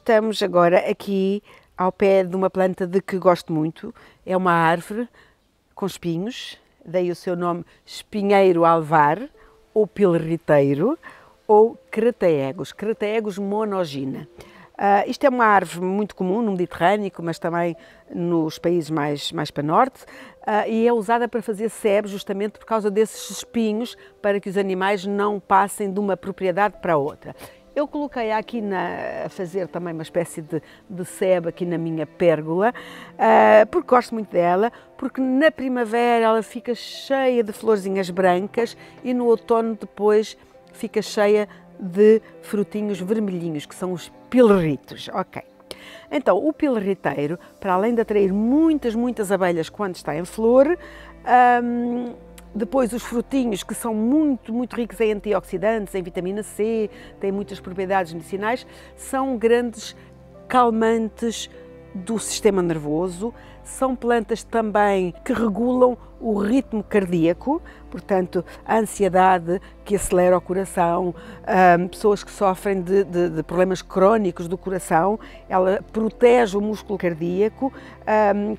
estamos agora aqui ao pé de uma planta de que gosto muito. É uma árvore com espinhos, daí o seu nome espinheiro alvar, ou pilriteiro, ou crataegos, crataegos monogina. Uh, isto é uma árvore muito comum no Mediterrâneo, mas também nos países mais, mais para norte, uh, e é usada para fazer sebe justamente por causa desses espinhos, para que os animais não passem de uma propriedade para outra. Eu coloquei aqui na, a fazer também uma espécie de, de sebe aqui na minha pérgola, uh, porque gosto muito dela, porque na primavera ela fica cheia de florzinhas brancas e no outono depois fica cheia de frutinhos vermelhinhos, que são os pilritos. Ok. Então, o pilriteiro, para além de atrair muitas, muitas abelhas quando está em flor, um, depois os frutinhos, que são muito, muito ricos em antioxidantes, em vitamina C, têm muitas propriedades medicinais, são grandes calmantes do sistema nervoso, são plantas também que regulam o ritmo cardíaco, portanto, a ansiedade que acelera o coração, pessoas que sofrem de, de, de, problemas crónicos do coração, ela protege o músculo cardíaco,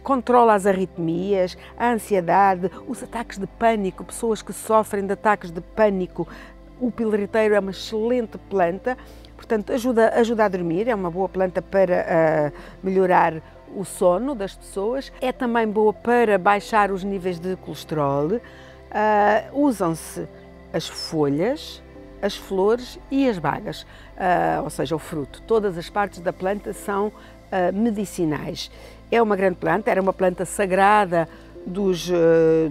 controla as arritmias, a ansiedade, os ataques de pânico, pessoas que sofrem de ataques de pânico. O pilriteiro é uma excelente planta, portanto, ajuda, ajuda a dormir, é uma boa planta para uh, melhorar o sono das pessoas, é também boa para baixar os níveis de colesterol. Uh, Usam-se as folhas, as flores e as bagas, uh, ou seja, o fruto. Todas as partes da planta são medicinais. É uma grande planta, era uma planta sagrada dos,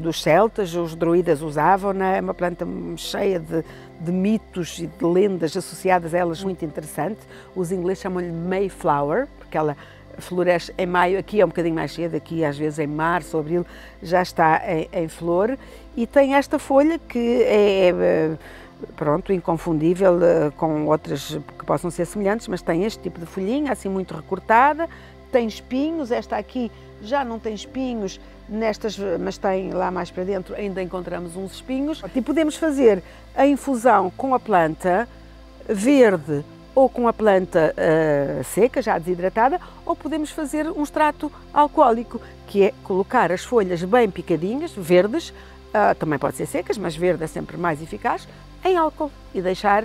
dos celtas, os druidas usavam, né? é uma planta cheia de, de mitos e de lendas associadas a elas, muito interessante. Os ingleses chamam-lhe Mayflower, porque ela floresce em maio, aqui é um bocadinho mais cedo, aqui às vezes em março, abril, já está em, em flor e tem esta folha que é, é pronto, inconfundível eh, com outras que possam ser semelhantes, mas tem este tipo de folhinha, assim muito recortada, tem espinhos, esta aqui já não tem espinhos, nestas, mas tem lá mais para dentro, ainda encontramos uns espinhos. E podemos fazer a infusão com a planta verde ou com a planta uh, seca, já desidratada, ou podemos fazer um extrato alcoólico, que é colocar as folhas bem picadinhas, verdes, uh, também pode ser secas, mas verde é sempre mais eficaz, em álcool e deixar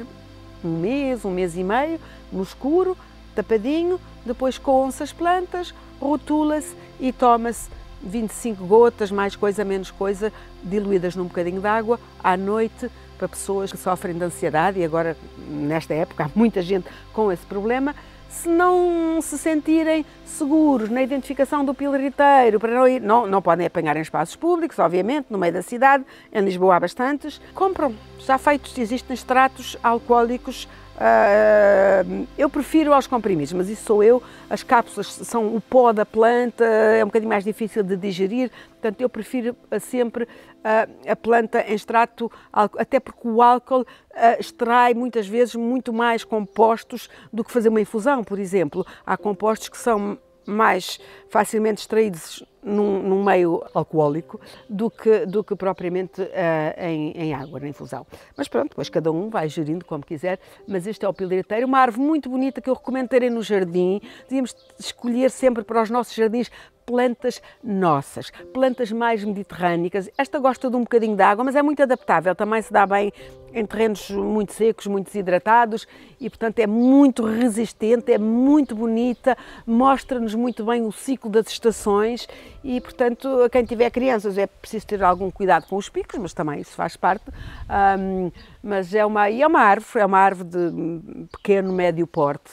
um mês, um mês e meio no escuro, tapadinho, depois coam-se as plantas, rotula-se e toma-se 25 gotas, mais coisa, menos coisa, diluídas num bocadinho de água, à noite, para pessoas que sofrem de ansiedade, e agora, nesta época, há muita gente com esse problema, se não se sentirem seguros na identificação do pilriteiro, para não ir, não, não podem apanhar em espaços públicos, obviamente, no meio da cidade, em Lisboa há bastantes, compram, já feitos, existem extratos alcoólicos Uh, eu prefiro aos comprimidos, mas isso sou eu. As cápsulas são o pó da planta, é um bocadinho mais difícil de digerir, portanto, eu prefiro sempre uh, a planta em extrato, até porque o álcool extrai muitas vezes muito mais compostos do que fazer uma infusão, por exemplo. Há compostos que são mais facilmente extraídos num, num, meio alcoólico do que, do que propriamente uh, em, em, água, na infusão. Mas pronto, depois cada um vai gerindo como quiser, mas este é o pilreteiro, uma árvore muito bonita que eu recomendo terem no jardim. Devíamos escolher sempre para os nossos jardins plantas nossas, plantas mais mediterrânicas. Esta gosta de um bocadinho de água, mas é muito adaptável, também se dá bem em terrenos muito secos, muito desidratados e, portanto, é muito resistente, é muito bonita, mostra-nos muito bem o ciclo das estações e, portanto, a quem tiver crianças é preciso ter algum cuidado com os picos, mas também isso faz parte. Um, mas é uma, é uma árvore, é uma árvore de pequeno, médio porte.